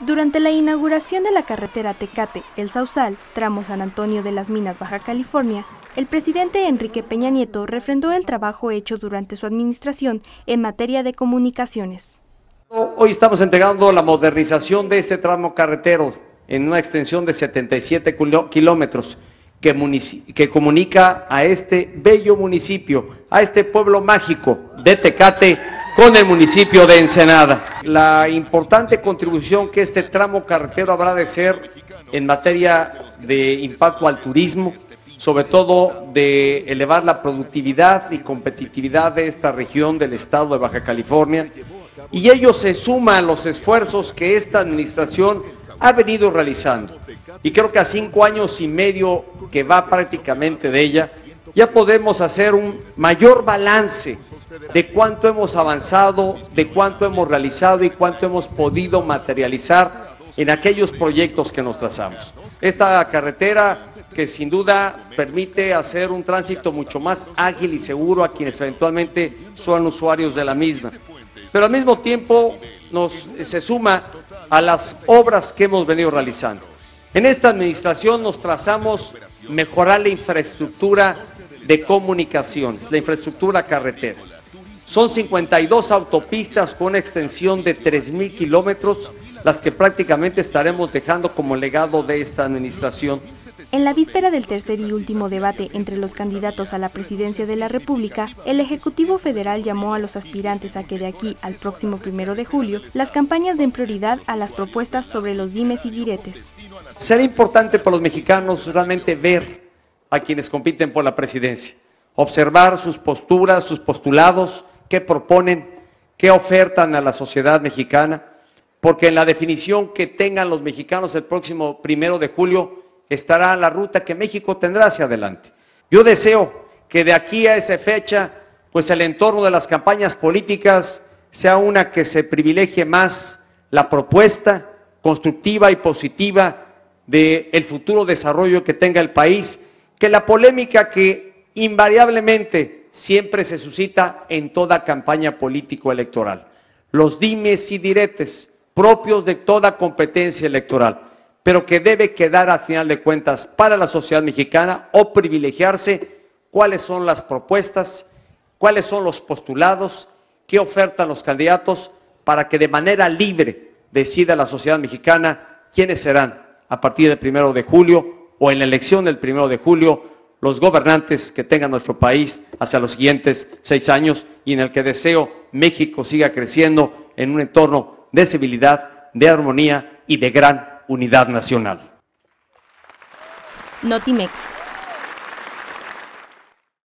Durante la inauguración de la carretera Tecate, El Sausal, tramo San Antonio de las Minas, Baja California, el presidente Enrique Peña Nieto refrendó el trabajo hecho durante su administración en materia de comunicaciones. Hoy estamos entregando la modernización de este tramo carretero en una extensión de 77 kilómetros que, que comunica a este bello municipio, a este pueblo mágico de Tecate, con el municipio de Ensenada. La importante contribución que este tramo carretero habrá de ser en materia de impacto al turismo, sobre todo de elevar la productividad y competitividad de esta región del estado de Baja California. Y ello se suma a los esfuerzos que esta administración ha venido realizando. Y creo que a cinco años y medio que va prácticamente de ella, ya podemos hacer un mayor balance de cuánto hemos avanzado, de cuánto hemos realizado y cuánto hemos podido materializar en aquellos proyectos que nos trazamos. Esta carretera que sin duda permite hacer un tránsito mucho más ágil y seguro a quienes eventualmente son usuarios de la misma. Pero al mismo tiempo nos, se suma a las obras que hemos venido realizando. En esta administración nos trazamos mejorar la infraestructura de comunicaciones, la infraestructura carretera. Son 52 autopistas con una extensión de 3.000 kilómetros, las que prácticamente estaremos dejando como legado de esta administración. En la víspera del tercer y último debate entre los candidatos a la presidencia de la República, el Ejecutivo Federal llamó a los aspirantes a que de aquí al próximo primero de julio las campañas den prioridad a las propuestas sobre los dimes y diretes. Será importante para los mexicanos realmente ver a quienes compiten por la presidencia. Observar sus posturas, sus postulados, qué proponen, qué ofertan a la sociedad mexicana, porque en la definición que tengan los mexicanos el próximo primero de julio estará la ruta que México tendrá hacia adelante. Yo deseo que de aquí a esa fecha, pues el entorno de las campañas políticas sea una que se privilegie más la propuesta constructiva y positiva del el futuro desarrollo que tenga el país que la polémica que invariablemente siempre se suscita en toda campaña político-electoral. Los dimes y diretes propios de toda competencia electoral, pero que debe quedar a final de cuentas para la sociedad mexicana o privilegiarse cuáles son las propuestas, cuáles son los postulados, qué ofertan los candidatos para que de manera libre decida la sociedad mexicana quiénes serán a partir del primero de julio o en la elección del primero de julio los gobernantes que tenga nuestro país hacia los siguientes seis años y en el que deseo México siga creciendo en un entorno de civilidad, de armonía y de gran unidad nacional. Notimex